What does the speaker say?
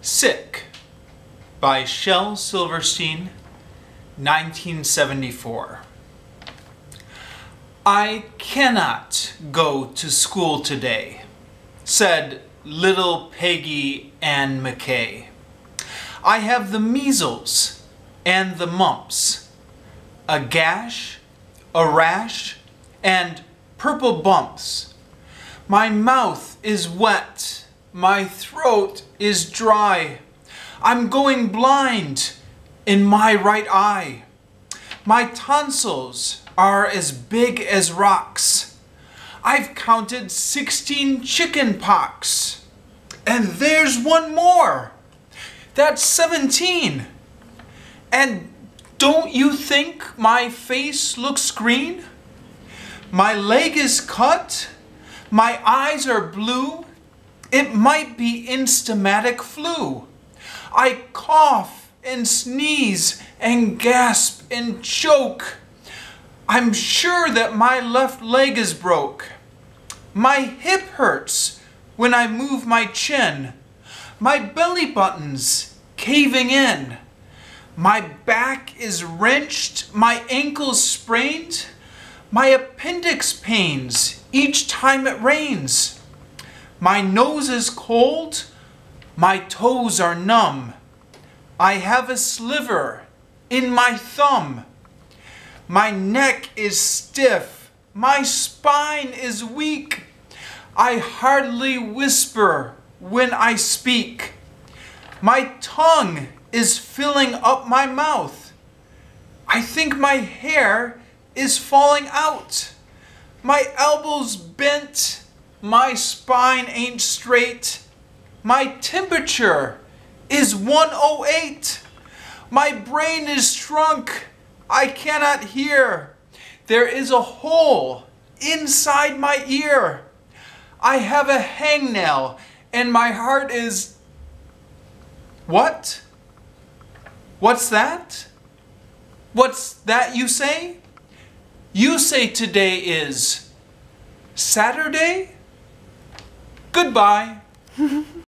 Sick by Shel Silverstein, 1974. I cannot go to school today, said little Peggy Ann McKay. I have the measles and the mumps, a gash, a rash, and purple bumps. My mouth is wet my throat is dry. I'm going blind in my right eye. My tonsils are as big as rocks. I've counted 16 chicken pox. And there's one more. That's 17. And don't you think my face looks green? My leg is cut. My eyes are blue. It might be instamatic flu. I cough and sneeze and gasp and choke. I'm sure that my left leg is broke. My hip hurts when I move my chin. My belly button's caving in. My back is wrenched, my ankles sprained. My appendix pains each time it rains. My nose is cold, my toes are numb. I have a sliver in my thumb. My neck is stiff, my spine is weak. I hardly whisper when I speak. My tongue is filling up my mouth. I think my hair is falling out. My elbows bent my spine ain't straight. My temperature is 108. My brain is shrunk. I cannot hear. There is a hole inside my ear. I have a hangnail and my heart is. What? What's that? What's that you say? You say today is Saturday? Goodbye.